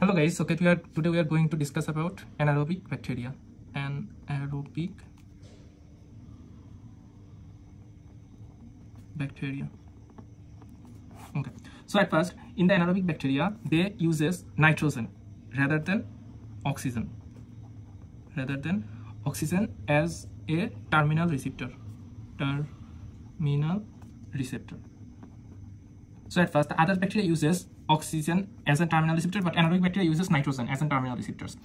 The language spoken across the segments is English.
hello guys. Okay we are today we are going to discuss about anaerobic bacteria anaerobic bacteria. Okay. So at first in the anaerobic bacteria they uses nitrogen rather than oxygen rather than oxygen as a terminal receptor terminal receptor so at first the other bacteria uses oxygen as a terminal receptor, but anaerobic bacteria uses nitrogen as a terminal receptors.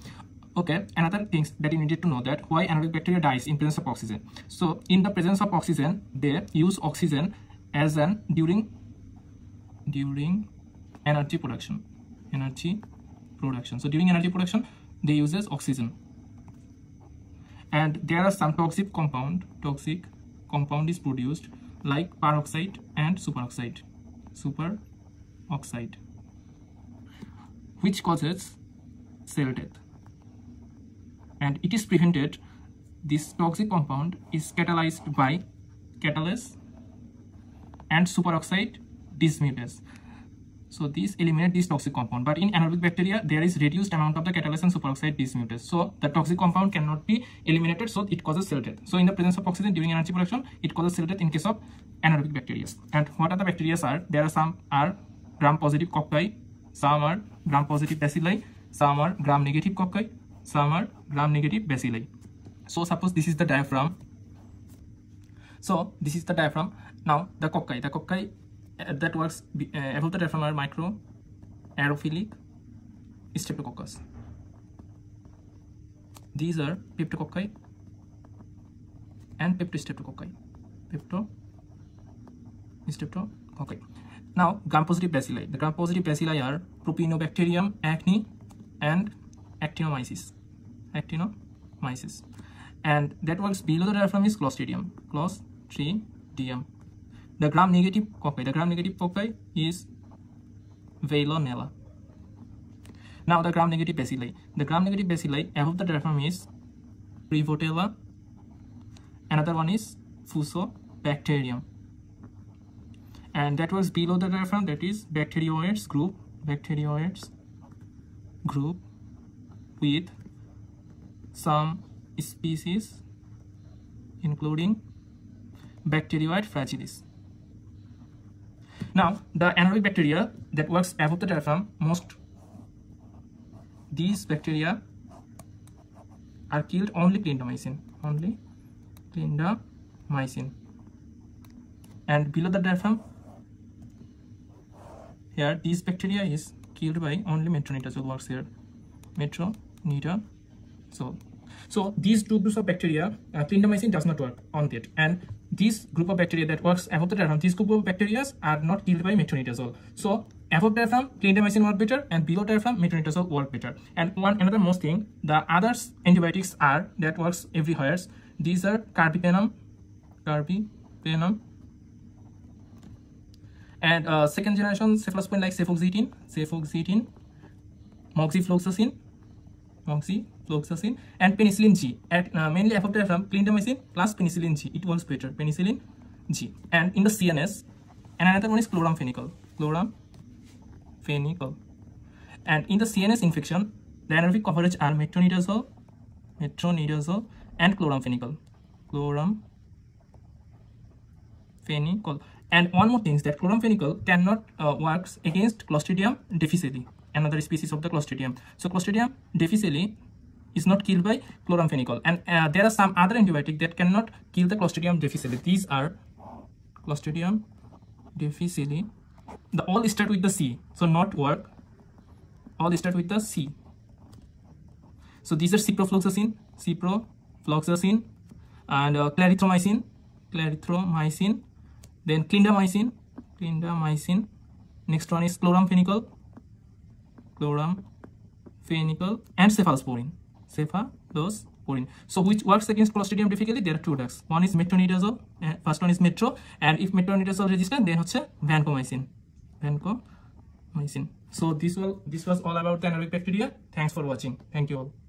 Okay, another thing that you needed to know that why anaerobic bacteria dies in presence of oxygen. So in the presence of oxygen, they use oxygen as an during during energy production. Energy production. So during energy production, they uses oxygen. And there are some toxic compound, toxic compound is produced like peroxide and superoxide. Superoxide which causes cell death. And it is prevented. This toxic compound is catalyzed by catalase and superoxide dismutase so these eliminate this toxic compound but in anaerobic bacteria there is reduced amount of the catalase and superoxide dismutase. So the toxic compound cannot be eliminated so it causes cell death. So in the presence of oxygen during energy production it causes cell death in case of anaerobic bacteria. And what are the bacteria are? There are some are gram positive cocci some are gram positive bacilli some are gram negative cocci some are gram negative bacilli. So suppose this is the diaphragm. So this is the diaphragm. Now the cocci. The cocci that works uh, above the diaphragm micro aerophilic streptococcus these are peptococci and peptostreptococci pepto streptococci now, gram-positive bacilli. The gram-positive bacilli are Propionibacterium acne and actinomyces. Actinomyces. And that works below the diaphragm is Clostridium. Clostridium. The gram-negative cocci. The gram-negative cocci is Veillonella. Now the gram-negative bacilli. The gram-negative bacilli above the diaphragm is Prevotella. Another one is Fusobacterium and that was below the diaphragm that is bacteroids group bacteroids group with some species including bacteroid fragilis now the anaerobic bacteria that works above the diaphragm most these bacteria are killed only clindamycin only clindamycin. And below the diaphragm here this bacteria is killed by only metronidazole works here metronidazole. So these two groups of bacteria uh, clindamycin does not work on that. And this group of bacteria that works diaphragm these group of bacteria are not killed by metronidazole. So diaphragm clindamycin work better and diaphragm metronidazole work better. And one another most thing the others antibiotics are that works everywhere these are carbapenem carbapenem. And uh, second generation cephalosporin like cefoxitin, cefoxitin, moxifloxacin, moxifloxacin, and penicillin G. At uh, mainly above from clindamycin plus penicillin G. It works better. Penicillin G. And in the CNS, and another one is chloramphenicol. Chloramphenicol. And in the CNS infection, the anaerobic coverage are metronidazole, metronidazole, and chloramphenicol. Chloramphenicol. And one more thing is that chloramphenicol cannot uh, works against Clostridium difficile, another species of the Clostridium. So Clostridium difficile is not killed by chloramphenicol. And uh, there are some other antibiotic that cannot kill the Clostridium difficile. These are Clostridium difficile. The all start with the C, so not work. All start with the C. So these are ciprofloxacin, ciprofloxacin, and uh, clarithromycin, clarithromycin, then clindamycin clindamycin next one is chloramphenicol chloramphenicol and cephalosporin cephalosporin so which works against clostridium difficulty there are two drugs one is metronidazole uh, first one is metro and if metronidazole resistant then it's vancomycin vancomycin so this will this was all about the anaerobic bacteria thanks for watching thank you all